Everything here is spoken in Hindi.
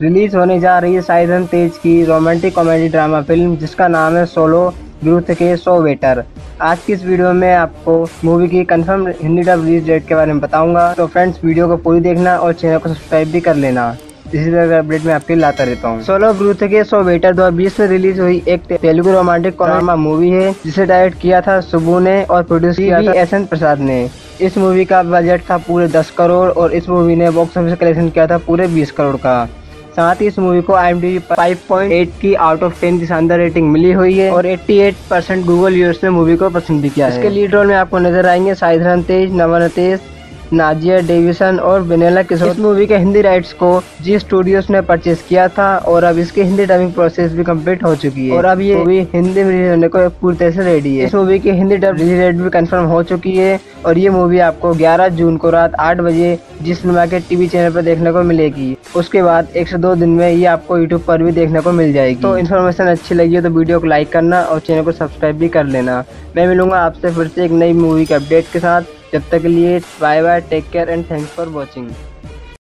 रिलीज़ होने जा रही है साइधन तेज की रोमांटिक कॉमेडी ड्रामा फ़िल्म, जिसका नाम है सोलो ग्रुथ के सो वेटर। आज की इस वीडियो में आपको मूवी की confirm Hindi dub release date के बारे में बताऊँगा। तो फ्रेंड्स वीडियो को पूरी देखना और चैनल को सब्सक्राइब भी कर लेना। इसी तरह अपडेट में आपके लाता रहता हूँ। सोलो ग्रुथ के सो वेटर दो में रिलीज़ हुई एक तेलुगु रोमांटिक ड्रामा मूवी है, जिसे डायरेक्ट किया था सुबू ने और प्रोड्यूस किया था एस एन प्रसाद ने। इस मूवी का बजट था पूरे 10 करोड़ और इस मूवी ने बॉक्स ऑफ़िस कलेक्शन किया था पूरे 20 करोड़ का। साथ ही इस मूवी को I M D five point eight की आउट ऑफ़ टेन की शानदार रेटिंग मिली हुई है और 88 परसेंट गूगल यूज़र्स ने मूवी को पसंद भी किया इसके लीड रोल में आपको नज़र आएँगे साइधरन तेज नवन तेज नाजिया डेविसन और विनेला किशोर। इस मूवी के हिंदी राइट्स को जी स्टूडियोज ने परचेज किया था और अब इसकी हिंदी डबिंग प्रोसेस भी कंप्लीट हो चुकी है। और अब ये मूवी हिंदी में रिलीज़ होने को पूरी तरह से रेडी है। इस मूवी की हिंदी डब रिलीज़ डेट भी कंफर्म हो चुकी है और ये मूवी आपको 11 जून को रात 8 बजे जी सिनेमा के टीवी चैनल पर देखने को मिलेगी। उसके बाद एक से दो दिन में ये आपको यूट्यूब पर भी देखने को मिल जाएगी। तो इन्फॉर्मेशन अच्छी लगी है तो वीडियो को लाइक करना और चैनल को सब्सक्राइब भी कर लेना। मैं मिलूँगा आपसे फिर से एक नई मूवी के अपडेट के साथ। जब तक के लिए bye bye take care and thanks for watching